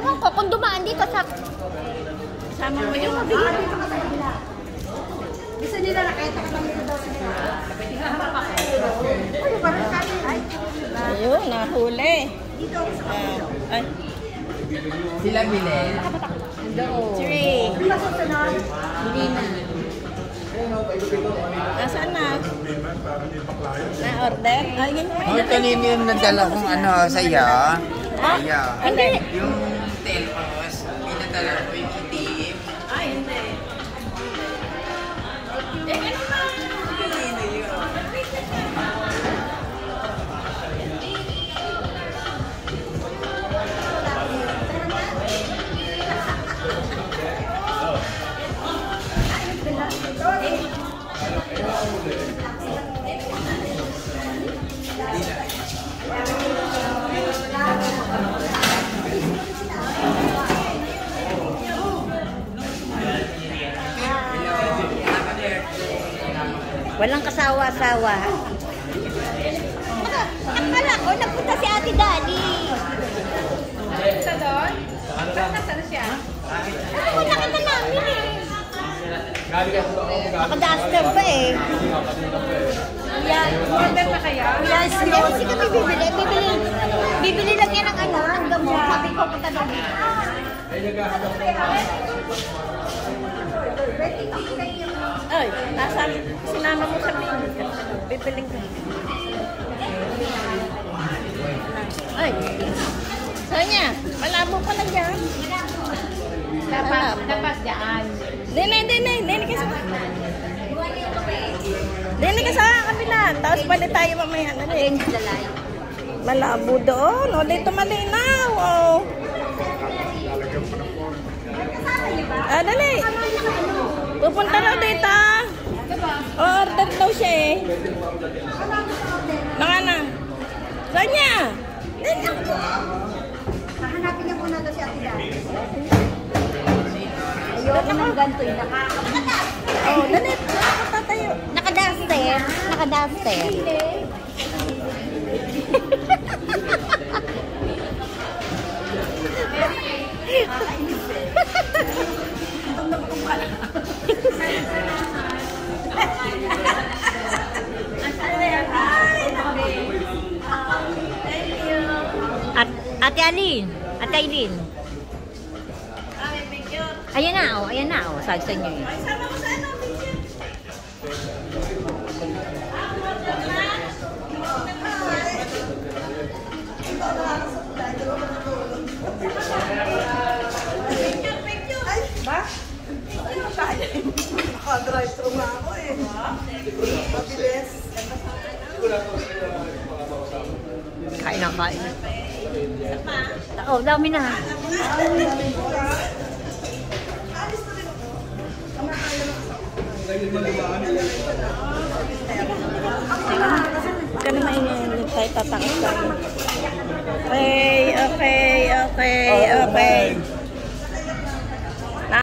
Ewan ko, kung dumaan dito sa... Sama mo yung mabili. Gusto nila nakita ka lang dito daw. Uy, parang kami. Ay, Ayun, nahuli. dito ako sa Ah, ay, Sila bili. three. Hindi na. Nasaan na? Na-order? Oh, kanino yung nadala kong ano sa iyo? Iya. Hindi. Yung telpos, pinadala ko yung Walang kasawa-sawa. Akala ko, nagpunta si Ate Dali. Sa doon? Ba't nasaan siya? Ay, wala ka na namin eh. Naka-duster pa eh. Yan. Order na kaya? Yes, hindi kasi kami bibili. Bibili, bibili lang yan ng ano, ng gamot. Sabi ko, punta dito. Ay, sinama mo sa video. Bibiling ko. Ay, Sonya, malabo pa lang yan. Dapat, dapat dyan. Dene, dene, dene ka sa... Dene ka sa kabila. Tapos pala tayo mamaya. Dali. Malabo doon. O, dito malinaw. O. Ah, dali. Pupunta daw dito. O, order daw siya eh. Mga na. Sonya! Dali ako. Hahanapin niya muna daw si Ate Dali. Ayoko ng ganito yung nakakapagod. Oh, dali. Ako tatayo. Naka-duster. Naka-duster. Ate Alin, Ate Aileen. Ayan na, oh. Ayan na, oh. Sabi sa inyo yun. Naka-drive-thru nga ako eh. Mabilis. Kain na kain. Oh, dami na. Naman yun, tayo tatakot. Okay, okay, okay, okay.